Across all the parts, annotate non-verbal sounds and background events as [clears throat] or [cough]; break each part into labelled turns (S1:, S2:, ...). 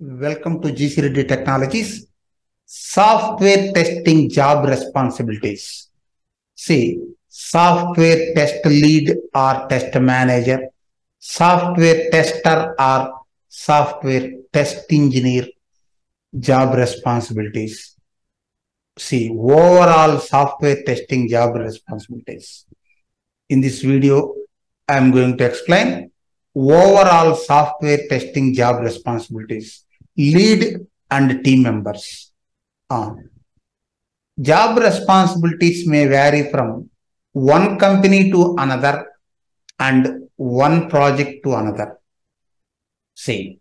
S1: Welcome to GC Reddy Technologies. Software testing job responsibilities. See, software test lead or test manager, software tester or software test engineer job responsibilities. See, overall software testing job responsibilities. In this video, I am going to explain overall software testing job responsibilities, lead and team members. Uh, job responsibilities may vary from one company to another and one project to another. See,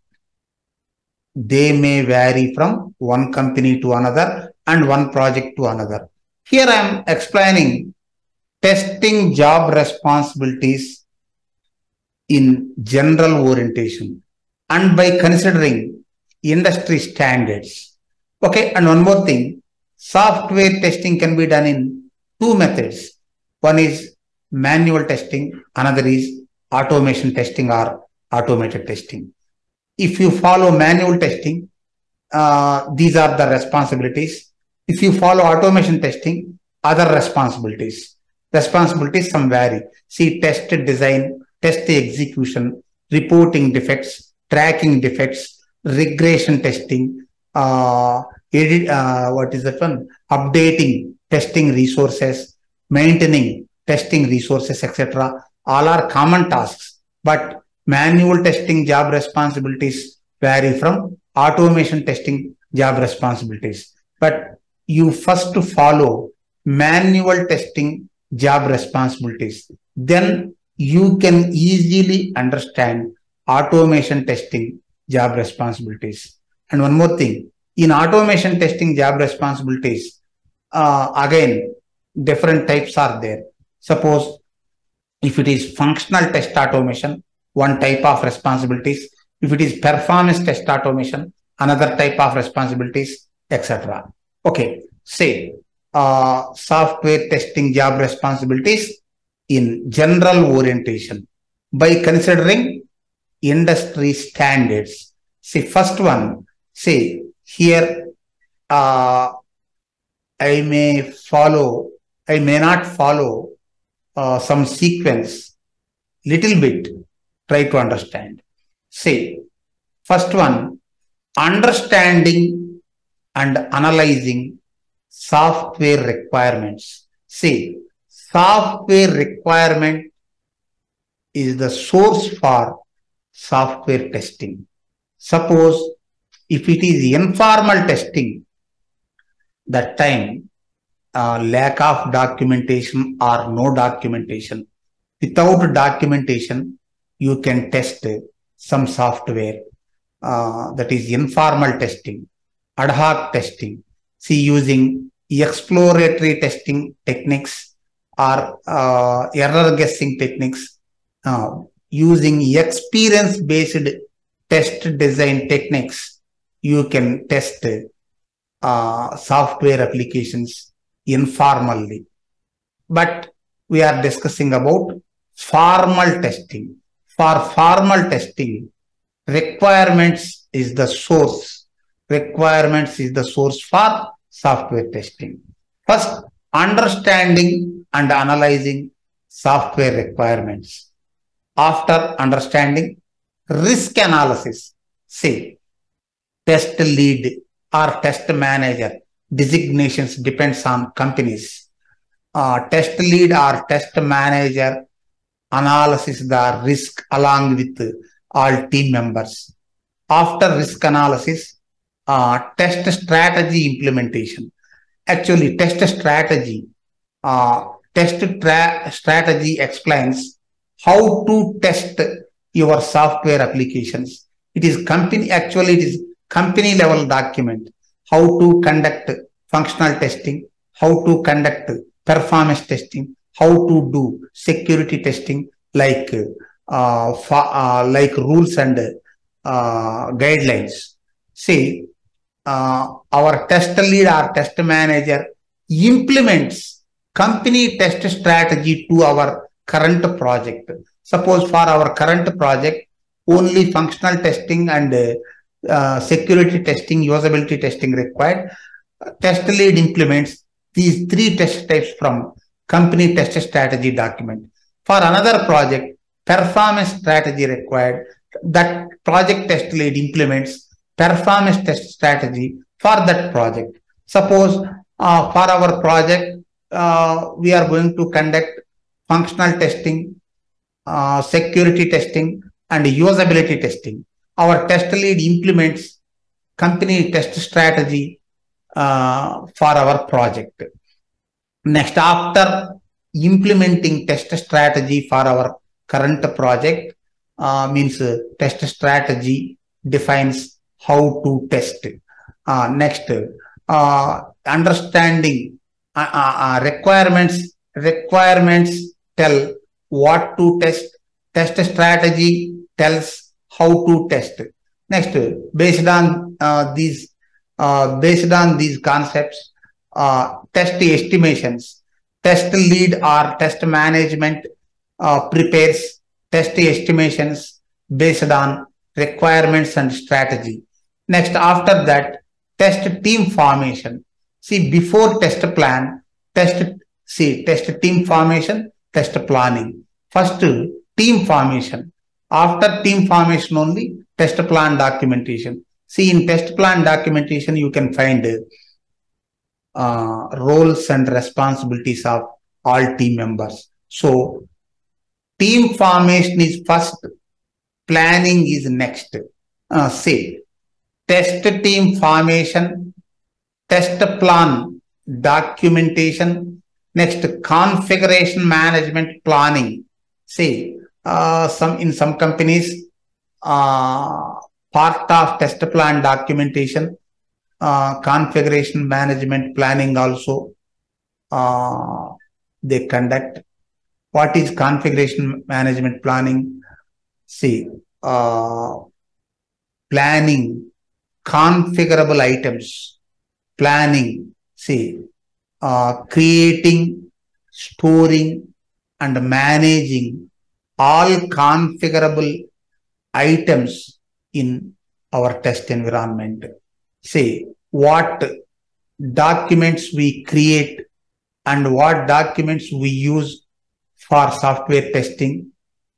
S1: they may vary from one company to another and one project to another. Here I am explaining testing job responsibilities in general orientation and by considering industry standards. Okay, and one more thing software testing can be done in two methods. One is manual testing, another is automation testing or automated testing. If you follow manual testing, uh, these are the responsibilities. If you follow automation testing, other responsibilities. Responsibilities some vary. See, test design, test execution, reporting defects, tracking defects, regression testing, uh, edit, uh, what is that one? Updating testing resources, maintaining testing resources, etc. All are common tasks, but manual testing job responsibilities vary from automation testing job responsibilities. But you first follow manual testing job responsibilities. Then you can easily understand automation testing job responsibilities. And one more thing, in automation testing job responsibilities, uh, again, different types are there. Suppose if it is functional test automation, one type of responsibilities. If it is performance test automation, another type of responsibilities, etc. Okay, say uh, software testing job responsibilities in general orientation by considering industry standards. See, first one, see, here, uh, I may follow, I may not follow uh, some sequence little bit, try to understand. See, first one, understanding and analyzing software requirements. See, software requirement is the source for software testing. Suppose if it is informal testing, that time uh, lack of documentation or no documentation. Without documentation, you can test some software uh, that is informal testing, ad hoc testing. See, using exploratory testing techniques or uh, error guessing techniques, uh, using experience based test design techniques, you can test uh, software applications informally. But we are discussing about formal testing. For formal testing, requirements is the source. Requirements is the source for software testing. First, understanding and analyzing software requirements. After understanding, risk analysis. Say, test lead or test manager designations depends on companies. Uh, test lead or test manager analysis the risk along with all team members. After risk analysis, uh, test strategy implementation. Actually, test strategy, uh, test strategy explains how to test your software applications. It is company, actually, it is company level document. How to conduct functional testing, how to conduct performance testing, how to do security testing like uh, uh, like rules and uh, guidelines. See, uh, our test lead or test manager implements company test strategy to our current project. Suppose for our current project, only functional testing and uh, security testing, usability testing required. test lead implements these three test types from company test strategy document. For another project, performance strategy required. That project test lead implements performance test strategy for that project. Suppose uh, for our project, uh, we are going to conduct functional testing, uh, security testing, and usability testing. Our test lead implements company test strategy uh, for our project. Next, after implementing test strategy for our current project, uh, means test strategy defines how to test. Uh, next, uh, understanding uh, uh, requirements. Requirements tell what to test. Test strategy tells how to test. Next, based on uh, these uh, based on these concepts, uh, test estimations, test lead or test management uh, prepares test estimations based on requirements and strategy. Next, after that, test team formation. See, before test plan, test, see, test team formation, test planning. First, team formation. After team formation only, test plan documentation. See, in test plan documentation, you can find uh, roles and responsibilities of all team members. So, team formation is first, planning is next. Uh, say, test team formation, test plan documentation, next configuration management planning. See, uh, some in some companies, uh, part of test plan documentation, uh, configuration management planning also uh, they conduct. What is configuration management planning? See, uh, planning configurable items, planning, see, uh, creating, storing, and managing all configurable items in our test environment. Say what documents we create and what documents we use for software testing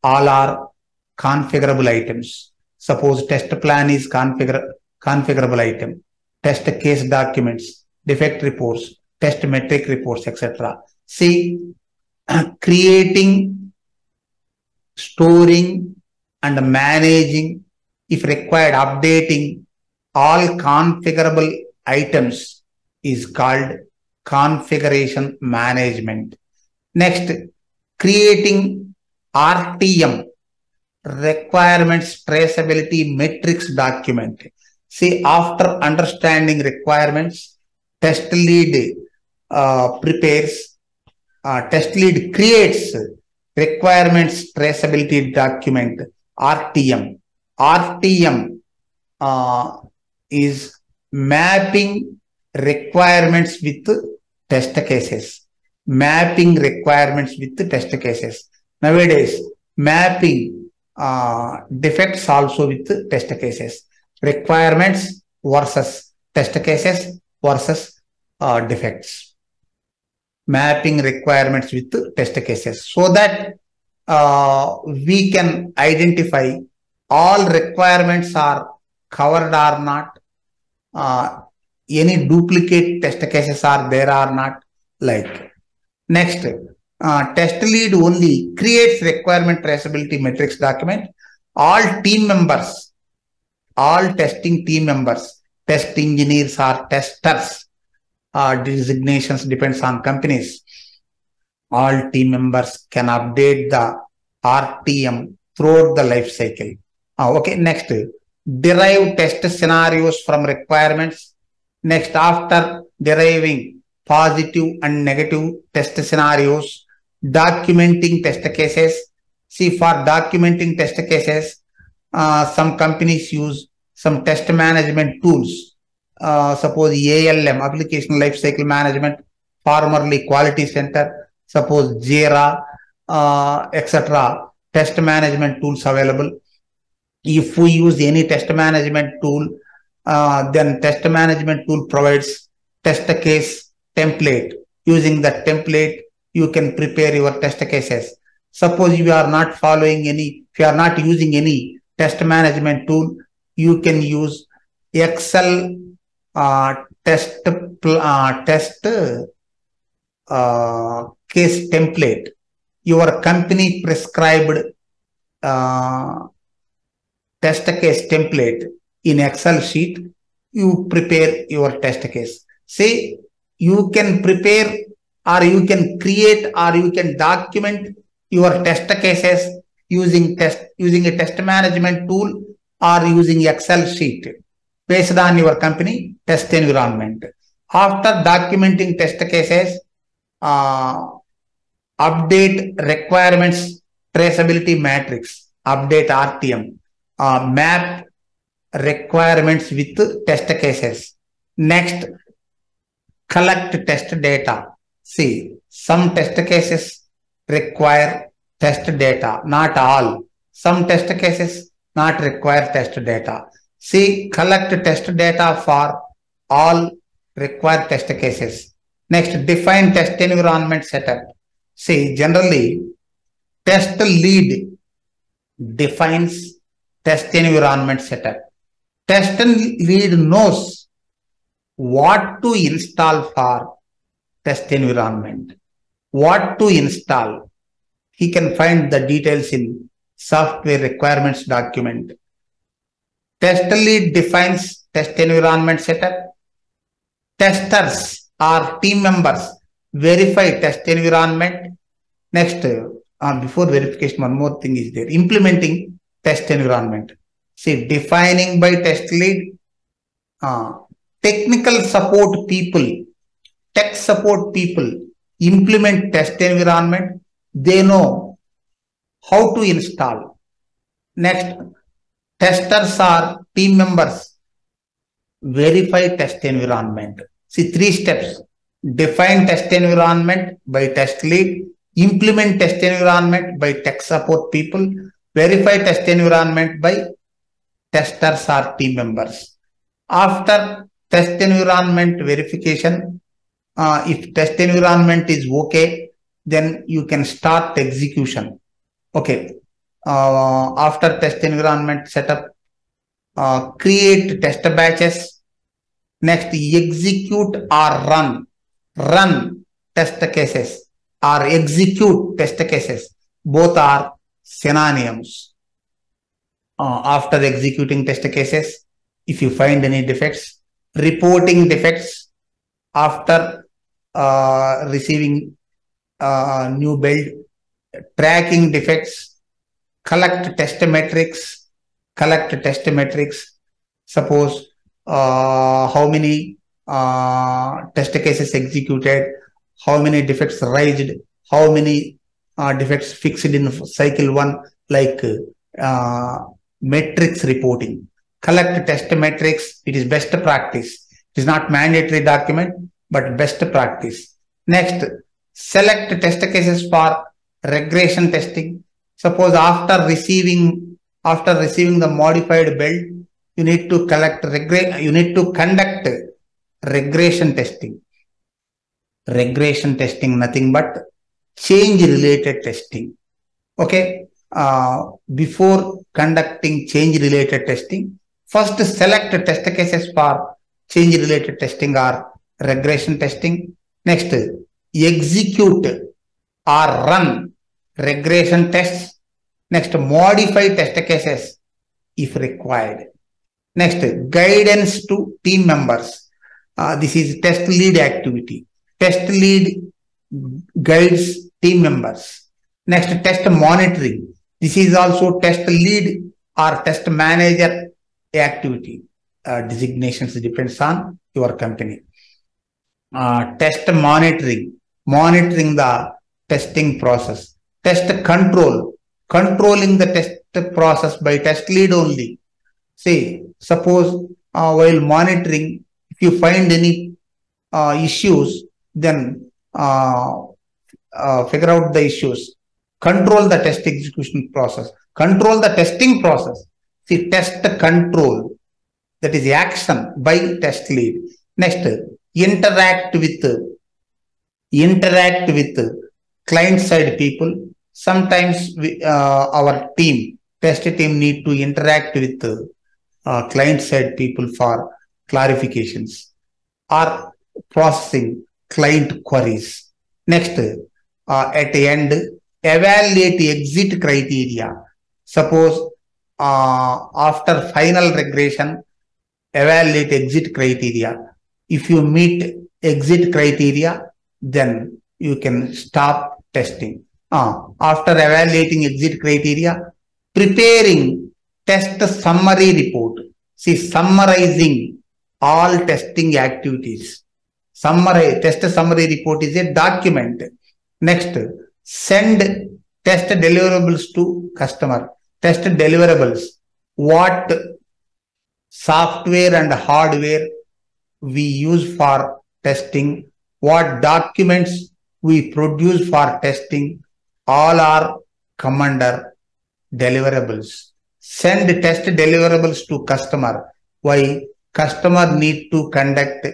S1: all are configurable items. Suppose test plan is configurable item, test case documents, defect reports, test metric reports, etc. See, [clears throat] creating, storing, and managing, if required, updating all configurable items is called configuration management. Next, creating RTM, requirements traceability metrics document. See, after understanding requirements, test lead uh, prepares, uh, test lead creates requirements traceability document, RTM. RTM uh, is mapping requirements with test cases. Mapping requirements with test cases. Nowadays, mapping uh, defects also with test cases. Requirements versus test cases versus uh, defects. Mapping requirements with test cases so that uh, we can identify all requirements are covered or not, uh, any duplicate test cases are there or not, like. Next, uh, test lead only creates requirement traceability metrics document. All team members, all testing team members, test engineers or testers, uh, designations depends on companies. All team members can update the RTM throughout the life cycle. Uh, okay, next, derive test scenarios from requirements. Next, after deriving positive and negative test scenarios, documenting test cases. See, for documenting test cases, uh, some companies use some test management tools. Suppose ALM, Application Lifecycle Management, formerly Quality Center, suppose JIRA, uh, etc. Test management tools available. if we use any test management tool, uh, then test management tool provides test case template. Using that template, you can prepare your test cases. Suppose you are not following any, if you are not using any test management tool, you can use Excel test test uh, case template. Your company prescribed test case template in Excel sheet, you prepare your test case. Say you can prepare or you can create or you can document your test cases using test using a test management tool or using Excel sheet based on your company test environment. After documenting test cases, uh, update requirements traceability matrix, update RTM, uh, map requirements with test cases. Next, collect test data. See, some test cases require test data, not all. Some test cases not require test data. See, collect test data for all required test cases. Next, define test environment setup. See, generally, test lead defines test environment setup. Test lead knows what to install for test environment, what to install. He can find the details in software requirements document. Test lead defines test environment setup. Testers are team members verify test environment. Next, uh, before verification, one more thing is there. Implementing test environment. See, defining by test lead, uh, technical support people, tech support people implement test environment. They know how to install. Next, testers are team members. Verify test environment. See, three steps. Define test environment by test lead, implement test environment by tech support people, verify test environment by testers or team members. After test environment verification, uh, if test environment is okay, then you can start execution. Okay. Uh, after test environment setup, uh, create test batches. Next, execute or run. Run test cases or execute test cases. Both are synonyms. Uh, after executing test cases, if you find any defects, reporting defects after uh, receiving uh, new build, tracking defects, collect test metrics, collect test metrics. Suppose uh, how many uh, test cases executed, how many defects raised, how many uh, defects fixed in cycle one, like uh, metrics reporting. Collect test metrics. It is best practice. It is not mandatory document, but best practice. Next, select test cases for regression testing. Suppose after receiving after receiving the modified build, you need to collect regre you need to conduct regression testing. Regression testing, nothing but change related testing. Okay. Uh, before conducting change related testing, first select test cases for change related testing or regression testing. Next, execute or run regression tests. Next, modify test cases if required. Next, guidance to team members. Uh, this is test lead activity. Test lead guides team members. Next, test monitoring. This is also test lead or test manager activity. Uh, designations depends on your company. Uh, test monitoring, monitoring the testing process. Test control, controlling the test process by test lead only. Say, suppose uh, while monitoring, if you find any uh, issues, then uh, uh, figure out the issues, control the test execution process, control the testing process. See, test control, that is action by test lead. Next, interact with, interact with client side people. Sometimes we, uh, our team, test team need to interact with uh, client side people for clarifications or processing client queries. Next, uh, at the end, evaluate exit criteria. Suppose uh, after final regression, evaluate exit criteria. If you meet exit criteria, then you can stop testing. Uh, after evaluating exit criteria, preparing test summary report. See, summarizing all testing activities. Summary, test summary report is a document. Next, send test deliverables to customer. Test deliverables. What software and hardware we use for testing. What documents we produce for testing. All are come under deliverables. Send test deliverables to customer. Why? Customer need to conduct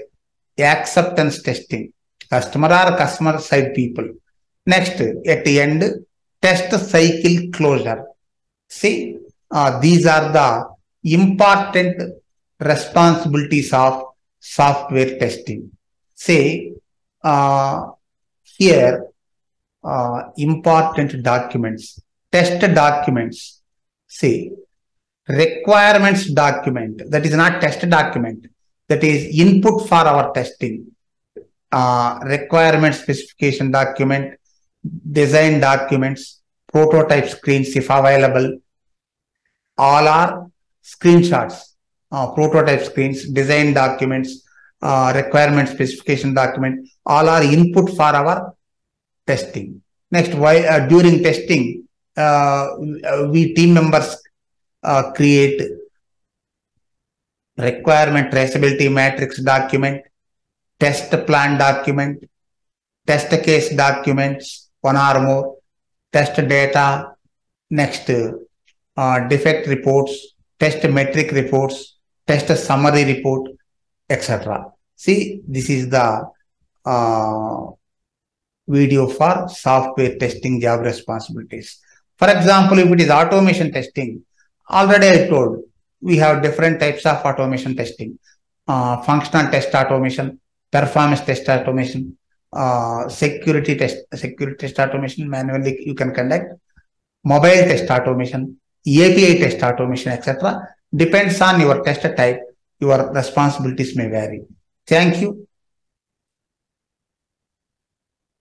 S1: acceptance testing. Customer or customer side people. Next, at the end, test cycle closure. See, uh, these are the important responsibilities of software testing. Say, uh, here, uh, important documents, test documents. See, requirements document, that is not test document, that is input for our testing. Uh, requirement specification document, design documents, prototype screens if available. All are screenshots, uh, prototype screens, design documents, uh, requirement specification document, all are input for our testing. Next, why uh, during testing, uh, we team members uh, create requirement traceability matrix document, test plan document, test case documents, one or more, test data, next uh, defect reports, test metric reports, test summary report, etc. See, this is the uh, video for software testing job responsibilities. For example, if it is automation testing, already I told we have different types of automation testing. Uh, functional test automation, performance test automation, uh, security test, security test automation manually you can conduct, mobile test automation, API test automation, etc. Depends on your test type, your responsibilities may vary. Thank you.